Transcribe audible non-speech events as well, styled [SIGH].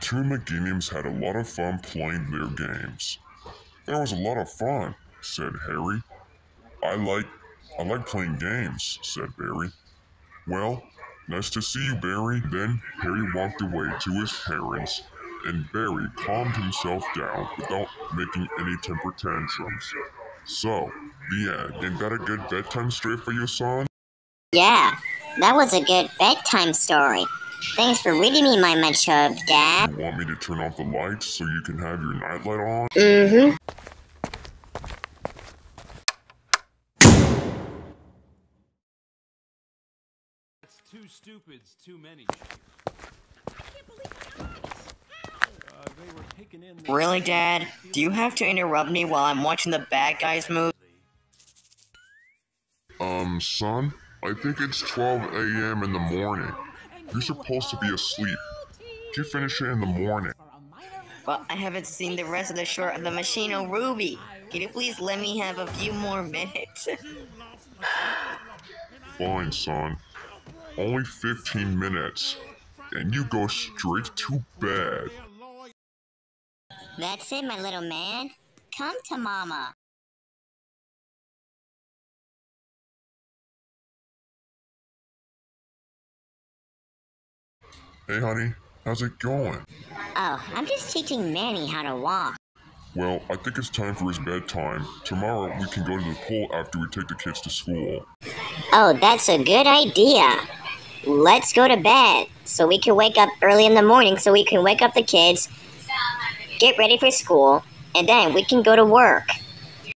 two McGinniams had a lot of fun playing their games. That was a lot of fun, said Harry. I like I like playing games, said Barry. Well, nice to see you, Barry. Then Harry walked away to his parents, and Barry calmed himself down without making any temper tantrums. So, the end. Ain't that a good bedtime story for you, son? Yeah, that was a good bedtime story. Thanks for reading me my mature dad. You want me to turn off the lights so you can have your nightlight on? Mm-hmm. That's two stupids too many. Uh, they were taken in there- Really, Dad? Do you have to interrupt me while I'm watching the bad guys move? Um, son, I think it's 12 a.m. in the morning. You're supposed to be asleep. You finish it in the morning. But I haven't seen the rest of the short of the Machino oh, Ruby. Can you please let me have a few more minutes? [LAUGHS] Fine, son. Only 15 minutes. And you go straight to bed. That's it, my little man. Come to mama. Hey, honey, how's it going? Oh, I'm just teaching Manny how to walk. Well, I think it's time for his bedtime. Tomorrow we can go to the pool after we take the kids to school. Oh, that's a good idea. Let's go to bed so we can wake up early in the morning so we can wake up the kids, get ready for school, and then we can go to work.